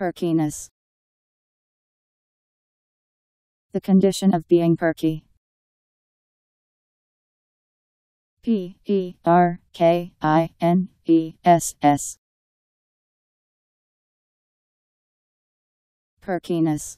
Perkiness. The condition of being perky. P E R K I N E S S. Perkiness.